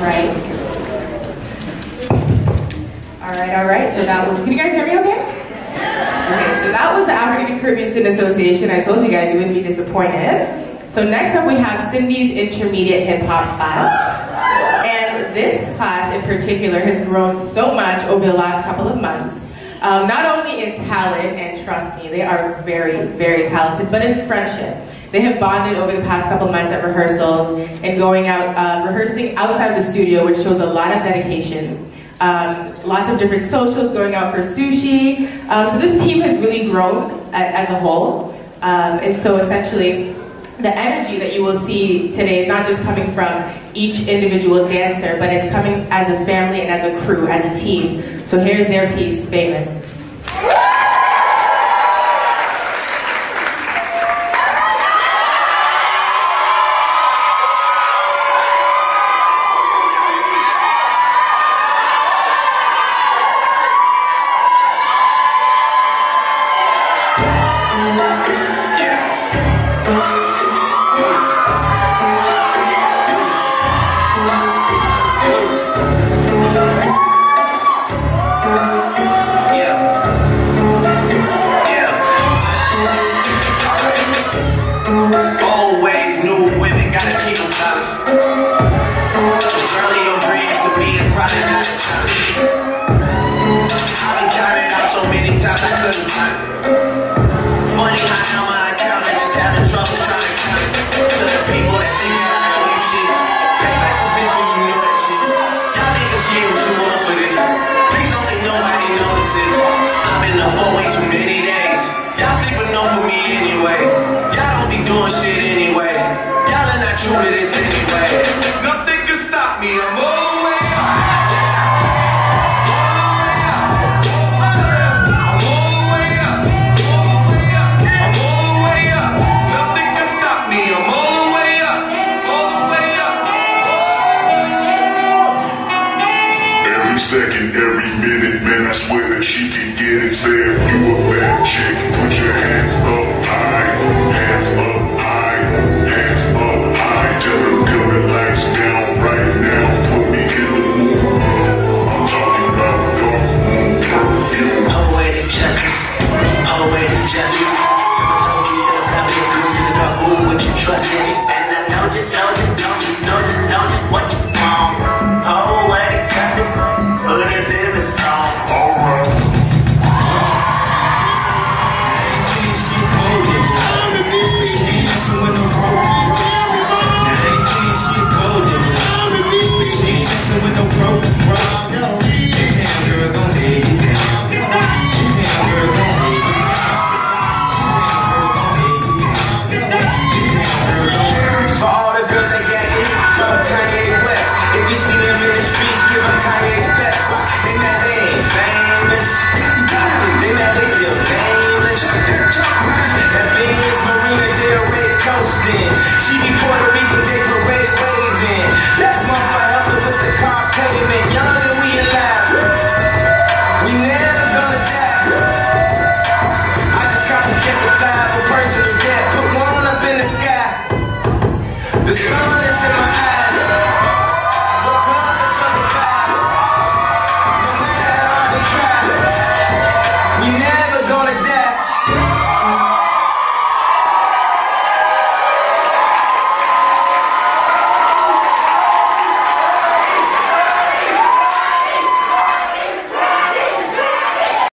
right. All right, all right. So that was, can you guys hear me okay? Okay, so that was the African Caribbean Student Association. I told you guys you wouldn't be disappointed. So next up we have Cindy's intermediate hip hop class. And this class in particular has grown so much over the last couple of months. Um, not only in talent, and trust me, they are very, very talented, but in friendship. They have bonded over the past couple months at rehearsals and going out, uh, rehearsing outside the studio, which shows a lot of dedication. Um, lots of different socials, going out for sushi. Um, so this team has really grown as a whole. Um, and so essentially, the energy that you will see today is not just coming from each individual dancer, but it's coming as a family and as a crew, as a team. So here's their piece, Famous. I've been counting out so many times I couldn't. every minute, man, I swear that she can get it. Say if you a fat chick, put your hands up high, hands up high, hands up high. Tell them cut the down right now, put me in the mood. I'm talking about dark moon perfume. Poetic justice, poetic justice. Told you that I'm not your crew, that I would you trust in. Yeah.